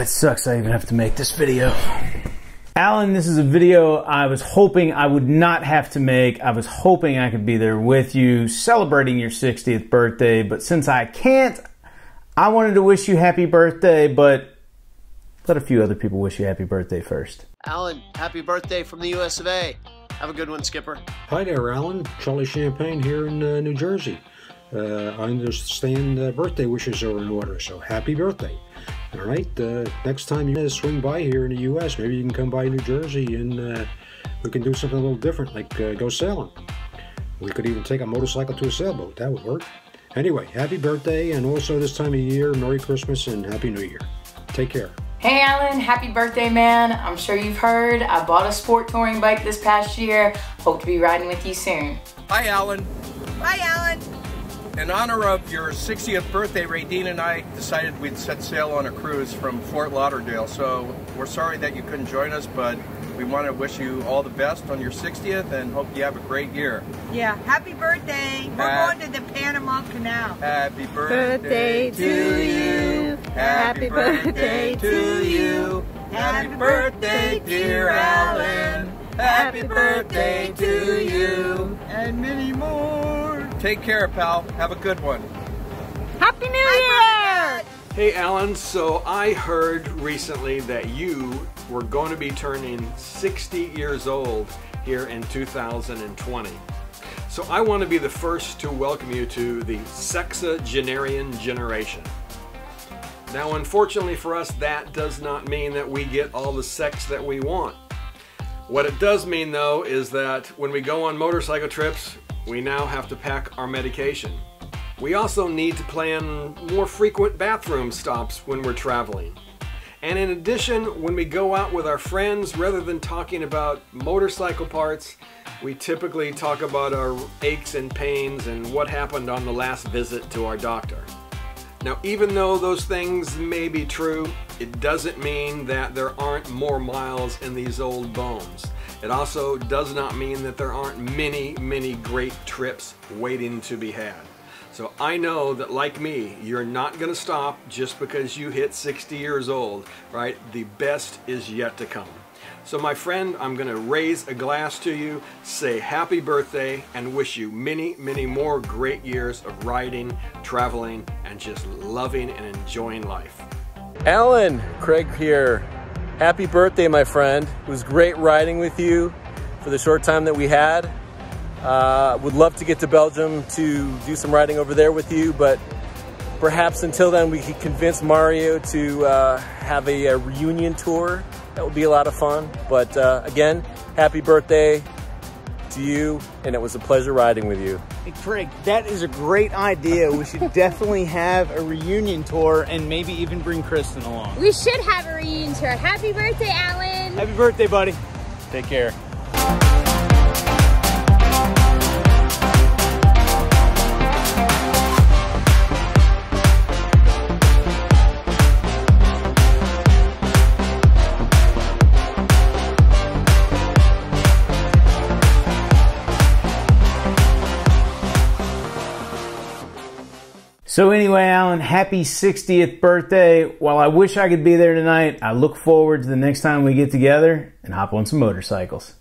it sucks I even have to make this video. Alain, this is a video I was hoping I would not have to make. I was hoping I could be there with you celebrating your 60th birthday, but since I can't, I wanted to wish you happy birthday, but let a few other people wish you happy birthday first. Alain, happy birthday from the US of A. Have a good one, Skipper. Hi there, Alain. Charlie Champagne here in uh, New Jersey. Uh, I understand uh, birthday wishes are in order, so happy birthday. All right, uh, next time you swing by here in the U.S., maybe you can come by New Jersey and uh, we can do something a little different, like uh, go sailing. We could even take a motorcycle to a sailboat. That would work. Anyway, happy birthday, and also this time of year, Merry Christmas and Happy New Year. Take care. Hey Alain, happy birthday man. I'm sure you've heard I bought a sport touring bike this past year. Hope to be riding with you soon. Hi Alain. Hi Alain. In honor of your 60th birthday, Radine and I decided we'd set sail on a cruise from Fort Lauderdale. So we're sorry that you couldn't join us, but we want to wish you all the best on your 60th and hope you have a great year. Yeah, happy birthday. We're uh, going to the Panama Canal. Happy birthday, birthday to you. Happy birthday to you. Happy birthday, dear Alain. Happy birthday to you. And many more. Take care, pal. Have a good one. Happy New Year! Hey, Alain. So I heard recently that you were going to be turning 60 years old here in 2020. So I want to be the first to welcome you to the sexagenarian generation. Now, unfortunately for us, that does not mean that we get all the sex that we want. What it does mean, though, is that when we go on motorcycle trips, we now have to pack our medication. We also need to plan more frequent bathroom stops when we're traveling. And in addition, when we go out with our friends, rather than talking about motorcycle parts, we typically talk about our aches and pains and what happened on the last visit to our doctor. Now, even though those things may be true, it doesn't mean that there aren't more miles in these old bones. It also does not mean that there aren't many, many great trips waiting to be had. So I know that like me, you're not going to stop just because you hit 60 years old, right? The best is yet to come. So my friend, I'm going to raise a glass to you, say happy birthday, and wish you many, many more great years of riding, traveling, and just loving and enjoying life. Alain, Craig here. Happy birthday, my friend. It was great riding with you for the short time that we had. Uh, would love to get to Belgium to do some riding over there with you, but perhaps until then we could convince Mario to uh, have a, a, reunion tour. That would be a lot of fun. But uh, again, happy birthday to you, and it was a pleasure riding with you. Hey, Craig, that is a great idea. We should definitely have a reunion tour and maybe even bring Kristen along. We should have a reunion tour. Happy birthday, Alain. Happy birthday, buddy. Take care. So anyway, Alain, happy 60th birthday. While I wish I could be there tonight, I look forward to the next time we get together and hop on some motorcycles.